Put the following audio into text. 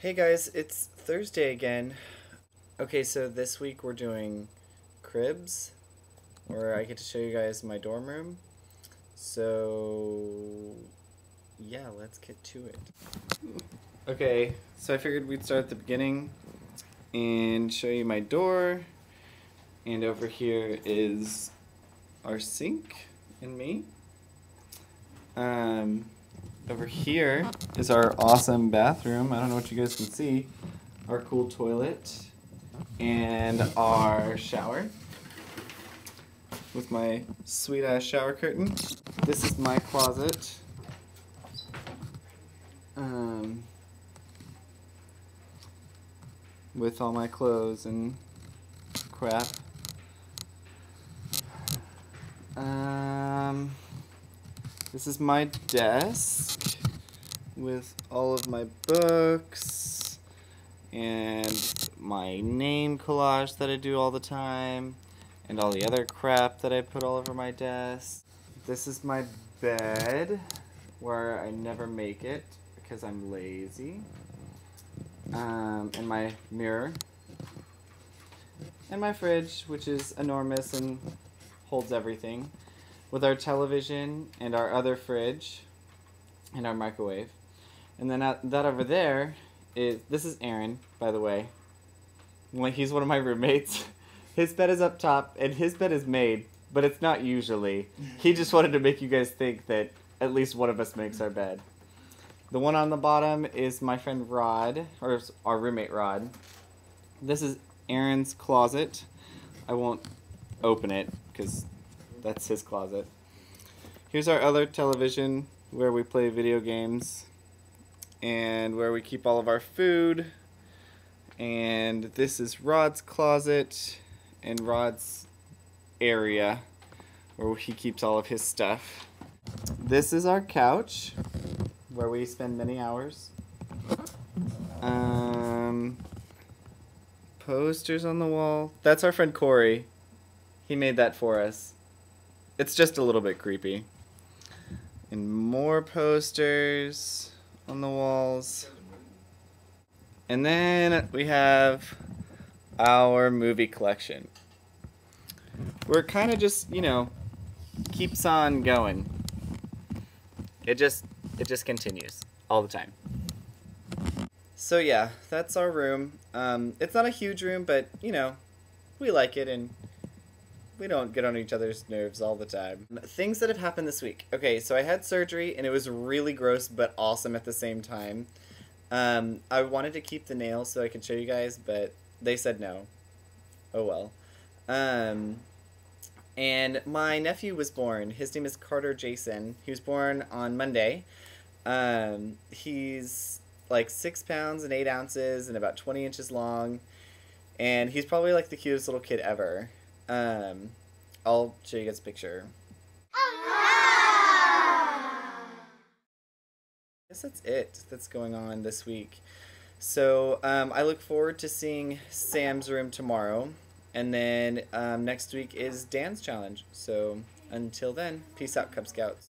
Hey guys, it's Thursday again. Okay, so this week we're doing cribs, where I get to show you guys my dorm room. So, yeah, let's get to it. Okay, so I figured we'd start at the beginning and show you my door. And over here is our sink and me. Um, over here is our awesome bathroom. I don't know what you guys can see. Our cool toilet and our shower with my sweet ass shower curtain. This is my closet. Um, with all my clothes and crap. Um, this is my desk with all of my books and my name collage that I do all the time and all the other crap that I put all over my desk. This is my bed where I never make it because I'm lazy. Um, and my mirror. And my fridge, which is enormous and holds everything. With our television and our other fridge and our microwave. And then that, over there is, this is Aaron, by the way. He's one of my roommates. His bed is up top, and his bed is made, but it's not usually. He just wanted to make you guys think that at least one of us makes our bed. The one on the bottom is my friend Rod, or our roommate Rod. This is Aaron's closet. I won't open it because that's his closet. Here's our other television where we play video games and where we keep all of our food. And this is Rod's closet and Rod's area where he keeps all of his stuff. This is our couch where we spend many hours. Um, posters on the wall. That's our friend Corey. He made that for us. It's just a little bit creepy. And more posters on the walls. And then we have our movie collection. We're kind of just, you know, keeps on going. It just it just continues all the time. So yeah, that's our room. Um, it's not a huge room, but you know, we like it and we don't get on each other's nerves all the time. Things that have happened this week. Okay, so I had surgery and it was really gross but awesome at the same time. Um, I wanted to keep the nails so I could show you guys, but they said no. Oh well. Um, and my nephew was born. His name is Carter Jason. He was born on Monday. Um, he's like six pounds and eight ounces and about 20 inches long. And he's probably like the cutest little kid ever. Um, I'll show you guys a picture. I guess that's it that's going on this week. So um, I look forward to seeing Sam's room tomorrow. And then um, next week is Dan's challenge. So until then, peace out, Cub Scouts.